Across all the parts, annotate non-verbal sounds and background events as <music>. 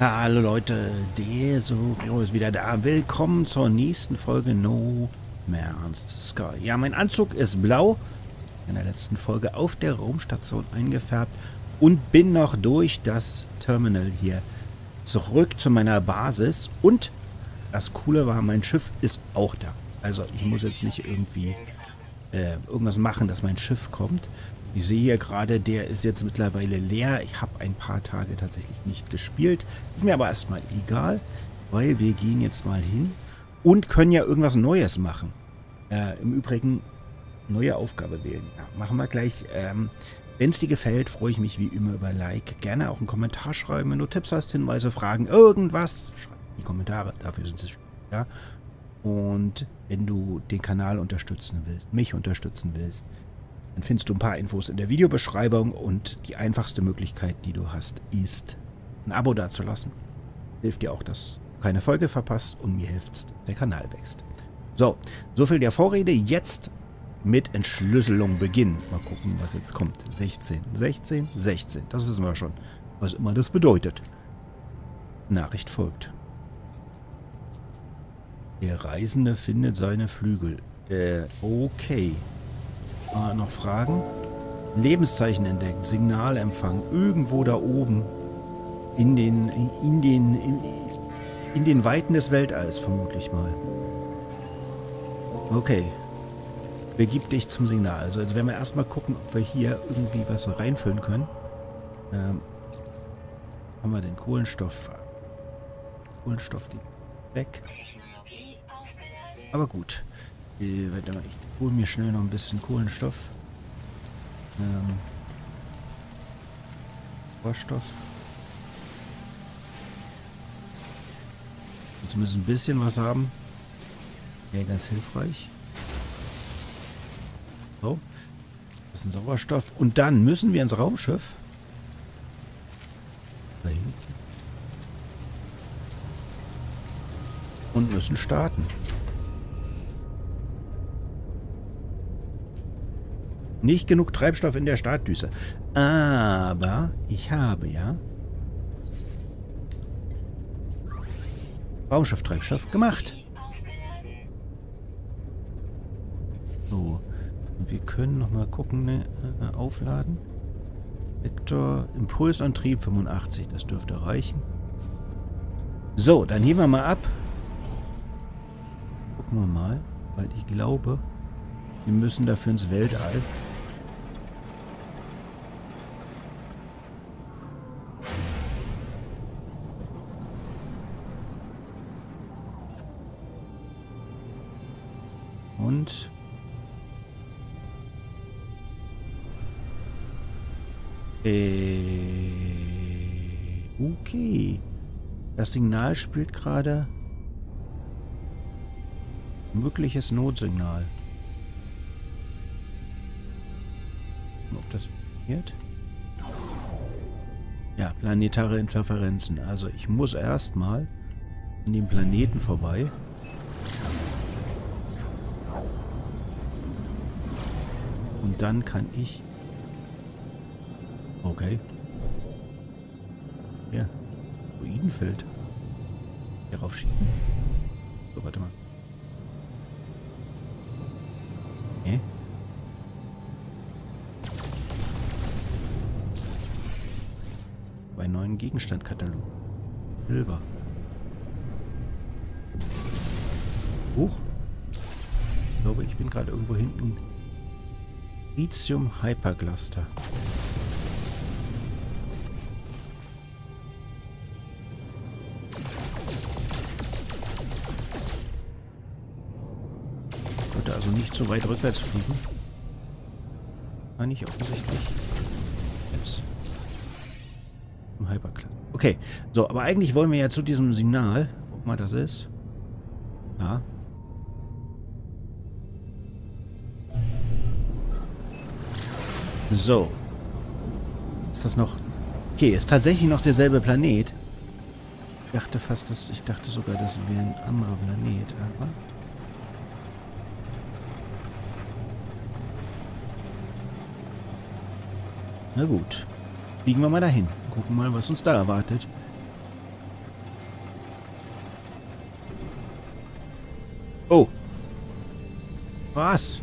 Hallo Leute, der Sorio ist wieder da. Willkommen zur nächsten Folge No Man's Sky. Ja, mein Anzug ist blau, in der letzten Folge auf der Raumstation eingefärbt und bin noch durch das Terminal hier zurück zu meiner Basis. Und das Coole war, mein Schiff ist auch da. Also ich muss jetzt nicht irgendwie äh, irgendwas machen, dass mein Schiff kommt. Ich sehe hier gerade, der ist jetzt mittlerweile leer. Ich habe ein paar Tage tatsächlich nicht gespielt. Ist mir aber erstmal egal, weil wir gehen jetzt mal hin und können ja irgendwas Neues machen. Äh, Im Übrigen, neue Aufgabe wählen. Ja, machen wir gleich. Ähm, wenn es dir gefällt, freue ich mich wie immer über Like. Gerne auch einen Kommentar schreiben, wenn du Tipps hast, Hinweise, Fragen, irgendwas. Schreib in die Kommentare, dafür sind sie ja. Und wenn du den Kanal unterstützen willst, mich unterstützen willst, dann findest du ein paar Infos in der Videobeschreibung und die einfachste Möglichkeit, die du hast, ist ein Abo dazulassen. Hilft dir auch, dass du keine Folge verpasst und mir hilft, der Kanal wächst. So, soviel der Vorrede. Jetzt mit Entschlüsselung beginnen. Mal gucken, was jetzt kommt. 16, 16, 16. Das wissen wir schon. Was immer das bedeutet. Nachricht folgt. Der Reisende findet seine Flügel. Äh, okay. Ah, noch Fragen? Lebenszeichen entdeckt, Signalempfang, irgendwo da oben. In den, in den, in, in den Weiten des Weltalls, vermutlich mal. Okay. Begib dich zum Signal. Also, also werden wir erstmal gucken, ob wir hier irgendwie was reinfüllen können. Ähm, haben wir den Kohlenstoff. Kohlenstoff weg. Aber gut. Äh, warte mal, ich hole mir schnell noch ein bisschen Kohlenstoff. Ähm, Sauerstoff. Jetzt müssen ein bisschen was haben. Wäre ganz hilfreich. So. Das ist ein Sauerstoff. Und dann müssen wir ins Raumschiff. Da hinten. Und müssen starten. Nicht genug Treibstoff in der Startdüse. Aber ich habe ja Raumschifftreibstoff gemacht. So. Wir können nochmal gucken, ne, äh, aufladen. Vektor, Impulsantrieb 85, das dürfte reichen. So, dann heben wir mal ab. Gucken wir mal, weil ich glaube, wir müssen dafür ins Weltall. Und äh, okay. Das Signal spielt gerade mögliches Notsignal. Ob das funktioniert? Ja, planetare Interferenzen. Also ich muss erstmal an dem Planeten vorbei. Und dann kann ich... Okay. Ja. Ruinenfeld. Hierauf schieben. So, warte mal. Okay. Bei neuen Gegenstandkatalog. Silber. Hoch. Ich glaube, ich bin gerade irgendwo hinten Lithium Hypercluster. Sollte also nicht so weit rückwärts fliegen. War nicht offensichtlich. Im Hypercluster. Okay, so, aber eigentlich wollen wir ja zu diesem Signal. Guck mal, das ist. Ja, So. Ist das noch... Okay, ist tatsächlich noch derselbe Planet. Ich dachte fast, dass... Ich dachte sogar, das wäre ein anderer Planet, aber... Na gut. Fliegen wir mal dahin. Gucken mal, was uns da erwartet. Oh. Was?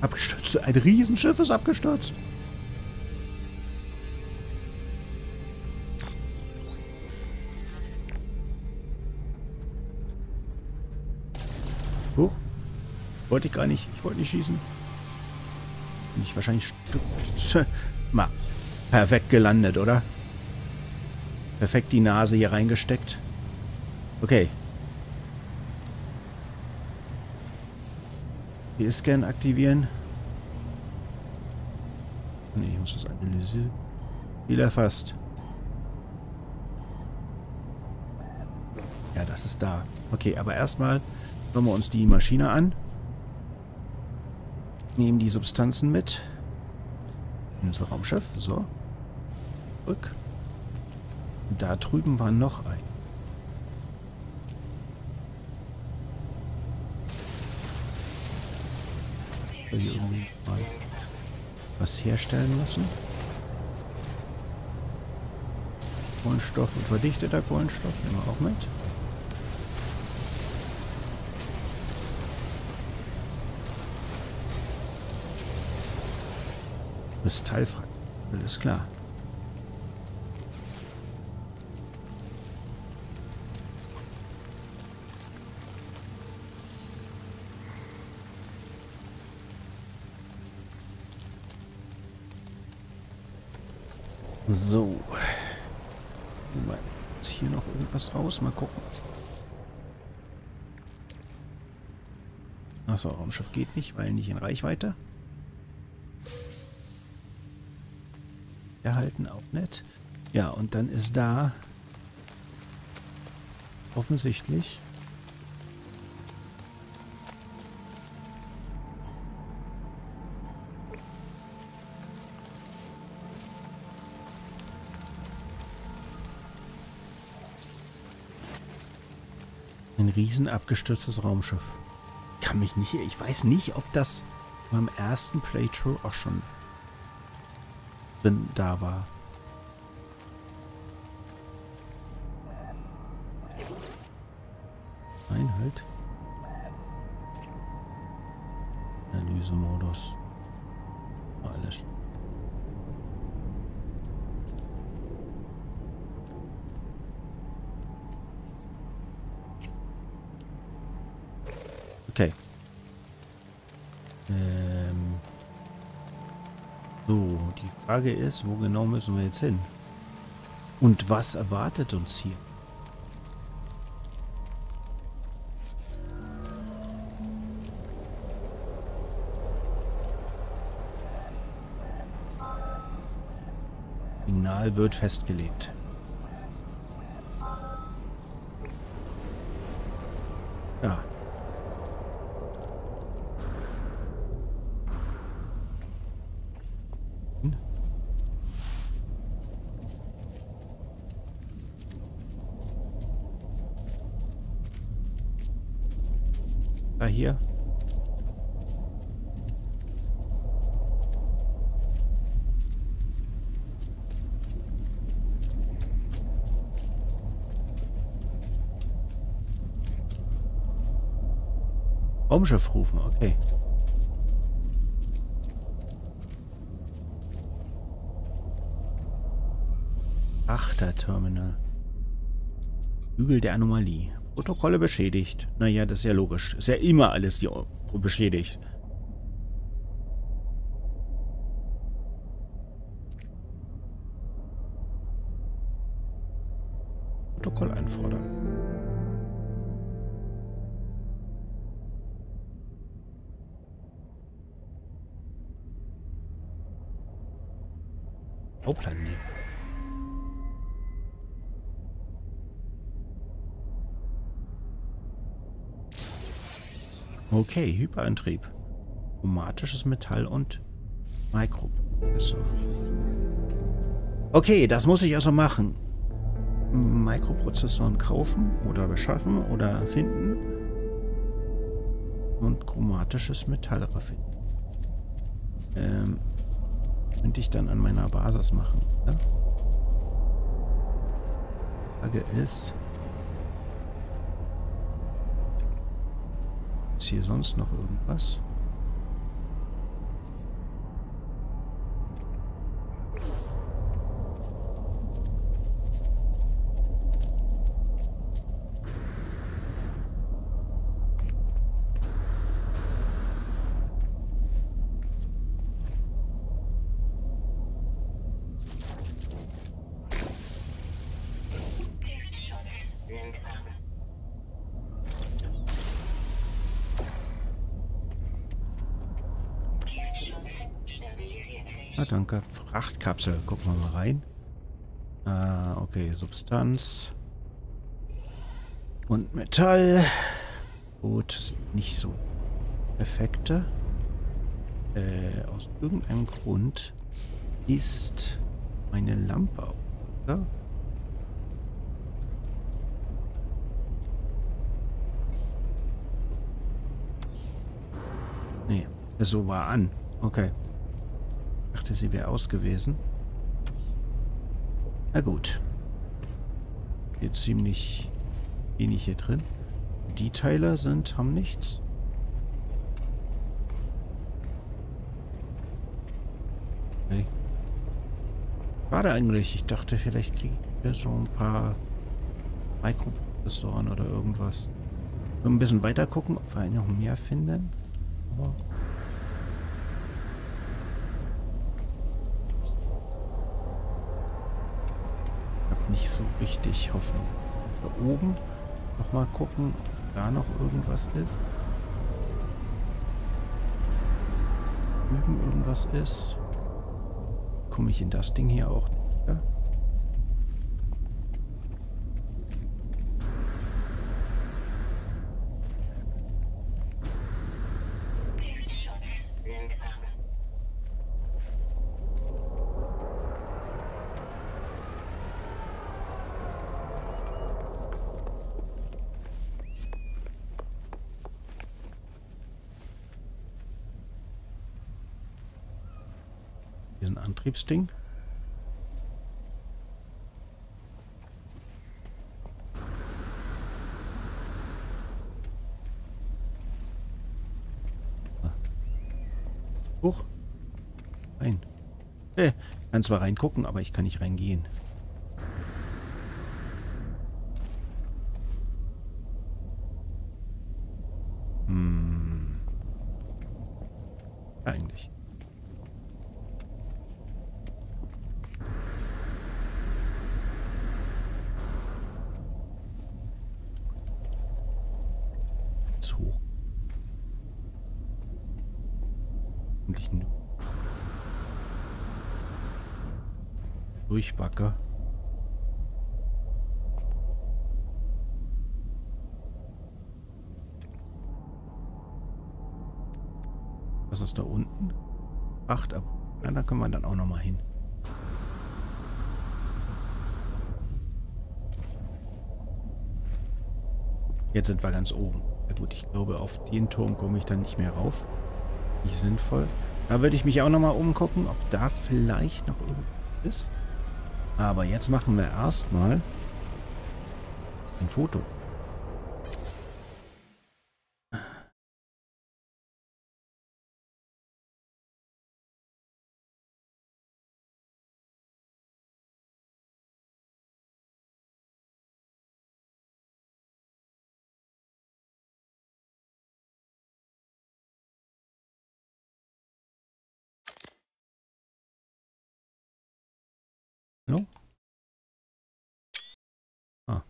Abgestürzt. Ein Riesenschiff ist abgestürzt. Wollte ich gar nicht. Ich wollte nicht schießen. Bin ich wahrscheinlich... <laughs> Mal. Perfekt gelandet, oder? Perfekt die Nase hier reingesteckt. Okay. Die Scan aktivieren. Ne, ich muss das analysieren. Viel erfasst. Ja, das ist da. Okay, aber erstmal schauen wir uns die Maschine an. Nehmen die Substanzen mit. In unser Raumschiff. So. Rück. Und da drüben war noch ein. hier irgendwie mal was herstellen müssen. Kohlenstoff und verdichteter Kohlenstoff nehmen wir auch mit. Metallfrakt. Alles klar. So. Jetzt hier noch irgendwas raus. Mal gucken. Achso, Raumschiff geht nicht, weil nicht in Reichweite. Erhalten auch nett. Ja, und dann ist da offensichtlich Ein riesen abgestürztes Raumschiff. Kann mich nicht... Ich weiß nicht, ob das beim ersten Playthrough auch schon drin da war. Nein, halt. Analysemodus. Alles. Okay. Frage ist, wo genau müssen wir jetzt hin? Und was erwartet uns hier? Signal wird festgelegt. Ja. Hier. Raumschiff rufen, okay. Achterterminal. Hügel der Anomalie. Protokolle beschädigt. Naja, das ist ja logisch. Ist ja immer alles die beschädigt. Protokoll einfordern. Bauplan Okay, Hyperantrieb. Chromatisches Metall und Mikroprozessor. Okay, das muss ich also machen. Mikroprozessoren kaufen oder beschaffen oder finden. Und chromatisches Metall erfinden. Ähm, könnte ich dann an meiner Basis machen. Ja? Frage ist... hier sonst noch irgendwas? Danke. Frachtkapsel. Gucken wir mal rein. Ah, okay. Substanz. Und Metall. Gut. Nicht so Effekte. Äh, aus irgendeinem Grund ist meine Lampe auf. Ja? Nee, so war an. Okay dachte, sie wäre aus gewesen. Na gut. Hier ziemlich wenig hier drin. Die Teile sind, haben nichts. Okay. Schade eigentlich. Ich dachte, vielleicht kriege ich so ein paar Mikroprozessoren oder irgendwas. Wir ein bisschen weiter gucken, ob wir noch mehr finden. Aber nicht so richtig Hoffnung. Da oben nochmal gucken, ob da noch irgendwas ist. Drüben irgendwas ist. Komme ich in das Ding hier auch nicht? Ja? Antriebsding. Ah. Hoch. Rein. Äh, ich kann zwar reingucken, aber ich kann nicht reingehen. Hm. Eigentlich. Durchbacke. Was ist da unten? Acht ab. Ja, da können wir dann auch noch mal hin. Jetzt sind wir ganz oben. Ja gut, ich glaube, auf den Turm komme ich dann nicht mehr rauf. Nicht sinnvoll. Da würde ich mich auch noch mal umgucken, ob da vielleicht noch irgendwas ist. Aber jetzt machen wir erstmal ein Foto. Hallo? Ah.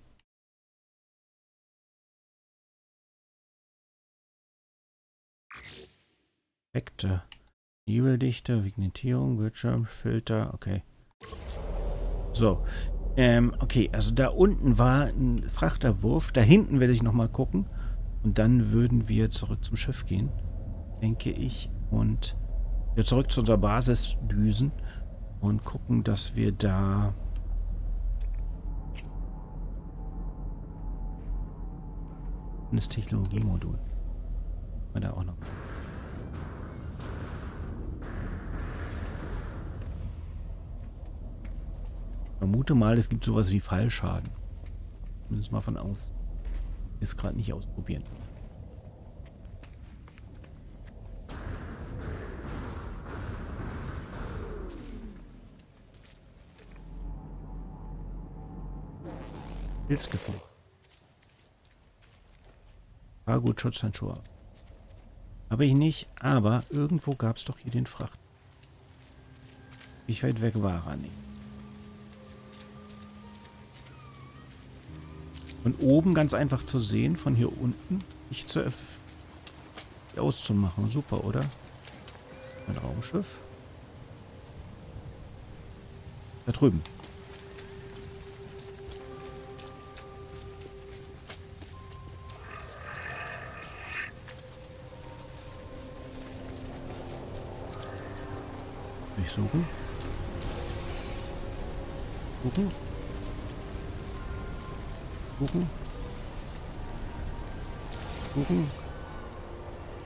Effekte. Nebeldichte, Vignettierung, Bildschirmfilter, okay. So. Ähm, okay, also da unten war ein Frachterwurf. Da hinten werde ich nochmal gucken. Und dann würden wir zurück zum Schiff gehen. Denke ich. Und wir zurück zu unserer Basis düsen und gucken, dass wir da das Technologiemodul. War da auch noch. Vermute mal, es gibt sowas wie Fallschaden. Zumindest mal von aus. Ist gerade nicht ausprobieren. Pilz gefunden. War gut, Schutzhandschuhe. Habe ich nicht, aber irgendwo gab es doch hier den Fracht. Wie weit weg war er nicht? Von oben ganz einfach zu sehen, von hier unten nicht zu auszumachen. Super, oder? Ein Raumschiff. Da drüben. Durchsuchen. Gucken. Gucken. Gucken.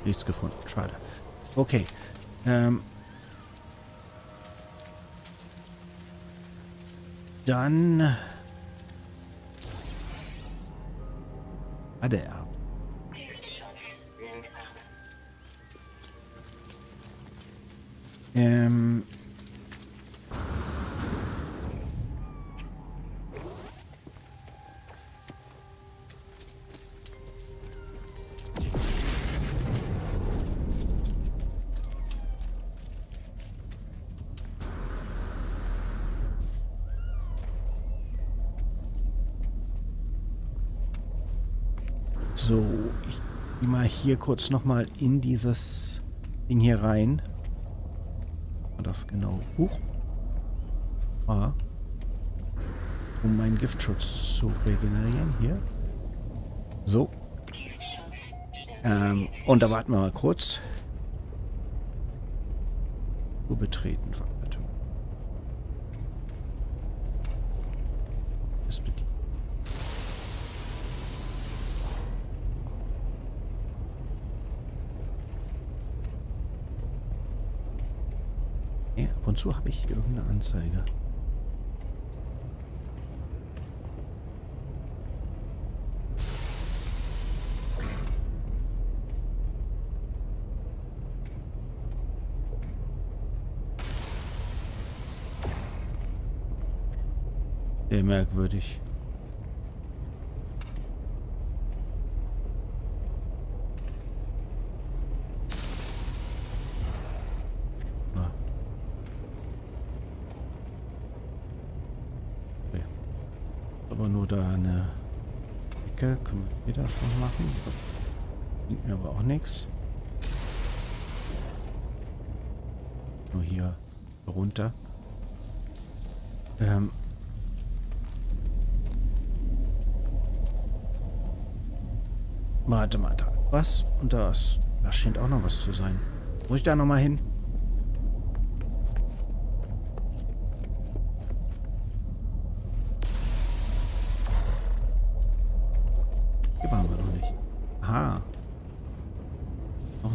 Nichts gefunden. Schade. Okay. Ähm. Dann... Hatte er. So, ich gehe mal hier kurz nochmal in dieses Ding hier rein. Das genau? Huch. Ah. Um meinen Giftschutz zu regenerieren. Hier. So. Ähm, und da warten wir mal kurz. Wo betreten. Und zu habe ich irgendeine Anzeige. Sehr merkwürdig. Ecke. Können wir hier das noch machen? Bringt mir aber auch nichts. Nur hier runter. Ähm. Warte mal, da. Was? Und das. Da scheint auch noch was zu sein. Muss ich da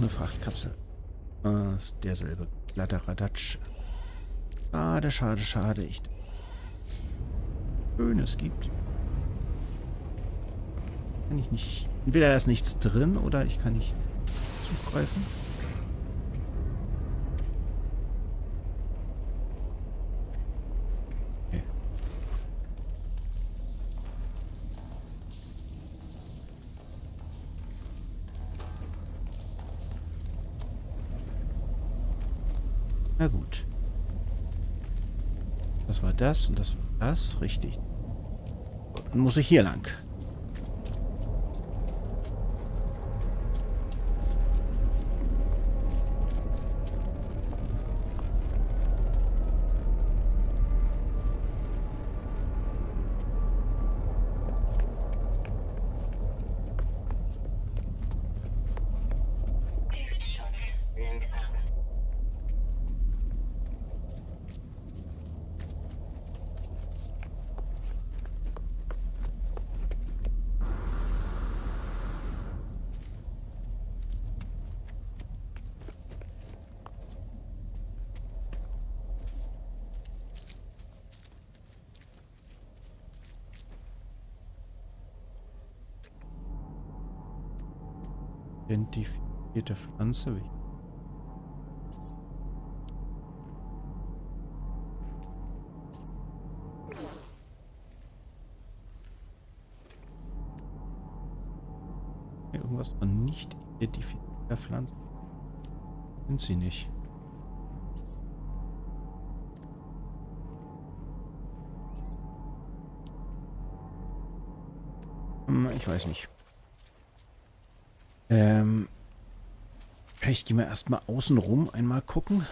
noch mal hin? derselbe. Kladderadatsch. Schade, schade, schade. Ich Schönes gibt. Kann ich nicht... Entweder ist nichts drin oder ich kann nicht zugreifen. Na gut. Das und das war das. Richtig. Dann muss ich hier lang. Identifizierte Pflanze. Irgendwas von nicht identifizierter Pflanze. Sind sie nicht. Hm, ich weiß nicht. Ähm, vielleicht gehen wir erstmal außen rum einmal. Gucken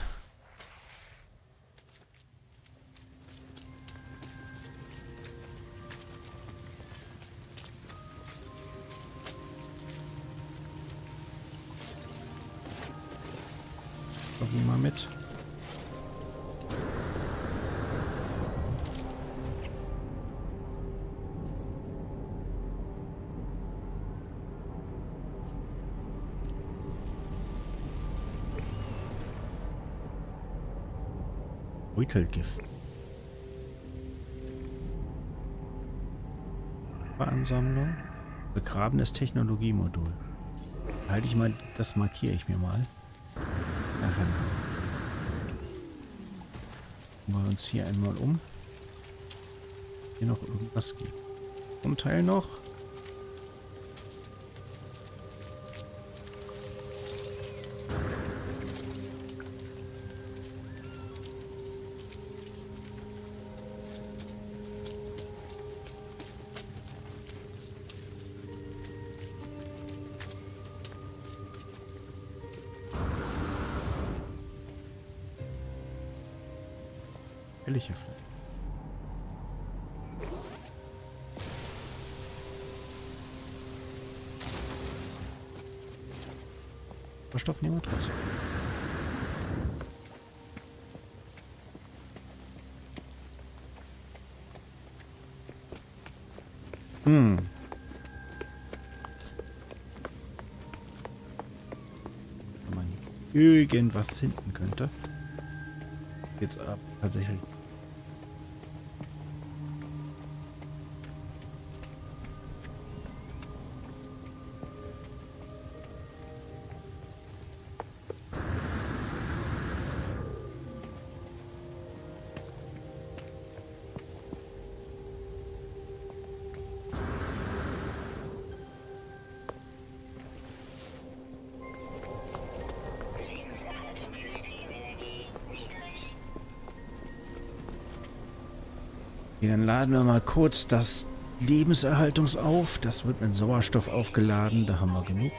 Beutelgift. Ansammlung. Begrabenes Technologiemodul. Halte ich mal, das markiere ich mir mal. Nachher. Gucken wir uns hier einmal um. Hier noch irgendwas gibt. Ein Teil noch. Trotzdem. Hm. Wenn man irgendwas finden könnte. Jetzt ab tatsächlich dann laden wir mal kurz das Lebenserhaltungs auf. Das wird mit Sauerstoff aufgeladen. Da haben wir genug.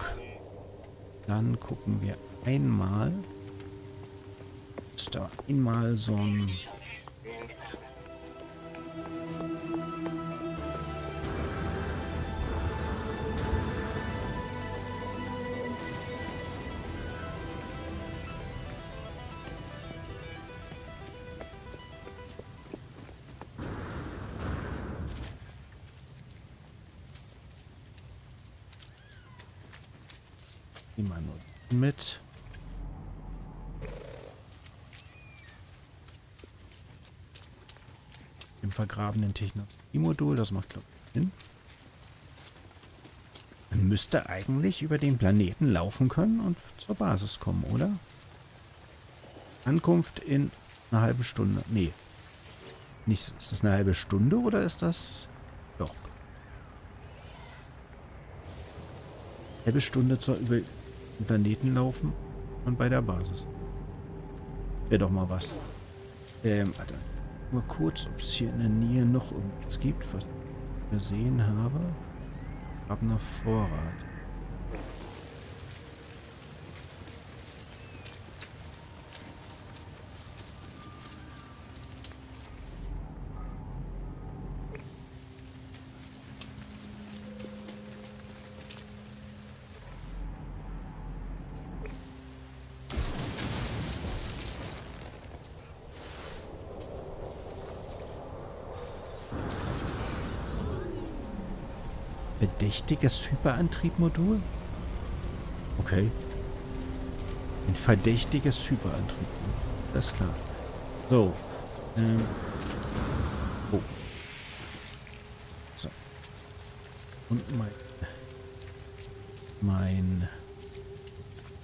Dann gucken wir einmal. Ist da einmal so ein vergrabenen Technologiemodul, das macht glaube ich Sinn. Man müsste eigentlich über den Planeten laufen können und zur Basis kommen, oder? Ankunft in einer halben Stunde. Nee. Nicht, ist das eine halbe Stunde oder ist das... Doch. Halbe Stunde zur über Planeten laufen und bei der Basis. Wäre doch mal was. Ähm, Alter. Mal kurz, ob es hier in der Nähe noch irgendwas gibt, was ich gesehen habe. Hab noch Vorrat. Verdächtiges Hyperantriebmodul? Okay. Ein verdächtiges Hyperantriebmodul. Das ist klar. So. Ähm. Oh. So. Und mein... Mein...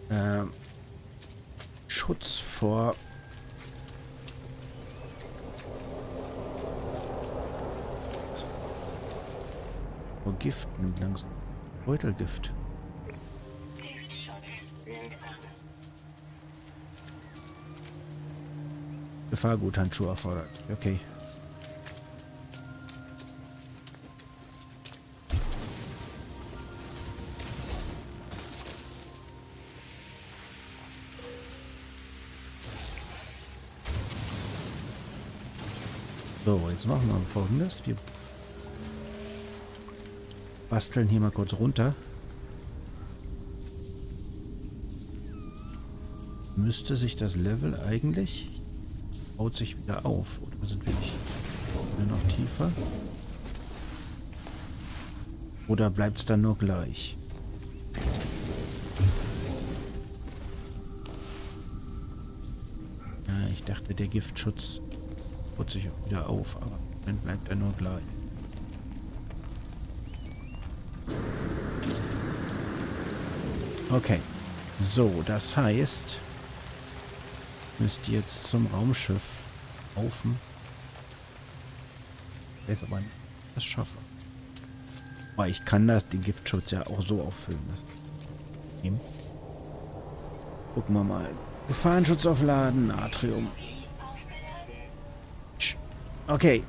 Ähm, Schutz vor Oh, Gift nimmt langsam. Beutelgift. Gefahrguthandschuhe erfordert. Okay. So, jetzt machen wir folgendes. Wir basteln hier mal kurz runter. Müsste sich das Level eigentlich baut sich wieder auf. Oder sind wir nicht noch tiefer? Oder bleibt es dann nur gleich? Ja, ich dachte, der Giftschutz baut sich auch wieder auf, aber dann bleibt er nur gleich. Okay. So, das heißt, müsst ihr jetzt zum Raumschiff laufen. Jetzt aber nicht das schaffe. Aber ich kann das, den Giftschutz ja auch so auffüllen lassen. Gucken wir mal. Gefahrenschutz aufladen, Atrium. Okay.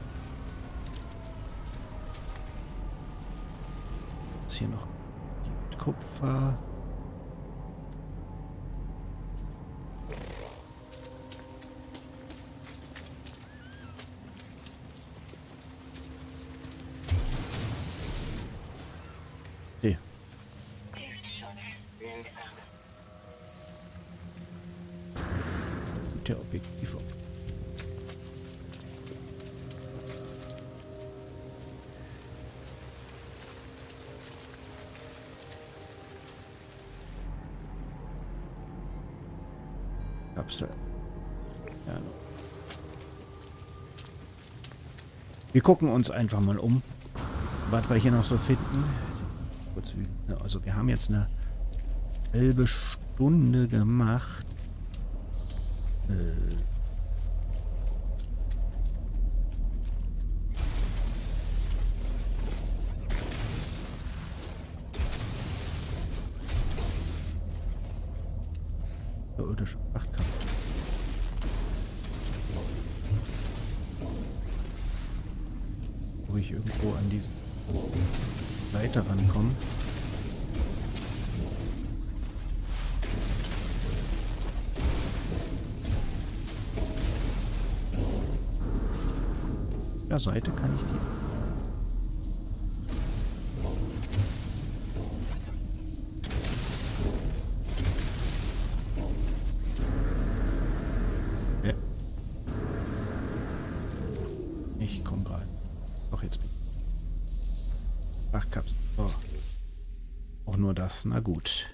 Jetzt hier noch Kupfer. Okay. Der Objektiv. Kapsel. Ja. Wir gucken uns einfach mal um, was wir hier noch so finden. Also wir haben jetzt eine halbe Stunde gemacht. Äh irdische Frachtkampf. Wo ich irgendwo an die Seite rankomme. Ja, Seite kann ich die Na gut.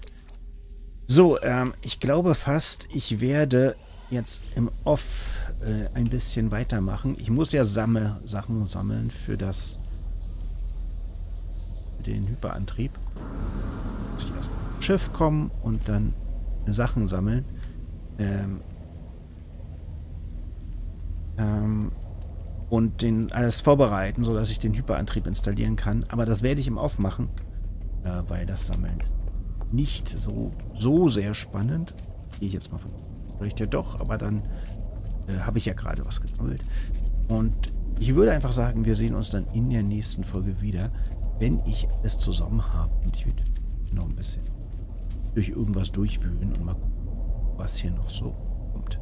So, ähm, ich glaube fast, ich werde jetzt im Off äh, ein bisschen weitermachen. Ich muss ja Sammel Sachen sammeln für das für den Hyperantrieb. Muss ich erst zum Schiff kommen und dann Sachen sammeln. Ähm, ähm, und den alles vorbereiten, sodass ich den Hyperantrieb installieren kann. Aber das werde ich im Off machen, äh, weil das Sammeln ist nicht so, so sehr spannend. Gehe ich jetzt mal von. Vielleicht ja doch, aber dann äh, habe ich ja gerade was gesammelt. Und ich würde einfach sagen, wir sehen uns dann in der nächsten Folge wieder, wenn ich es zusammen habe. Und ich werde noch ein bisschen durch irgendwas durchwühlen und mal gucken, was hier noch so kommt.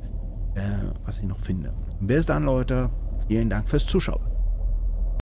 Äh, was ich noch finde. Bis dann, Leute. Vielen Dank fürs Zuschauen.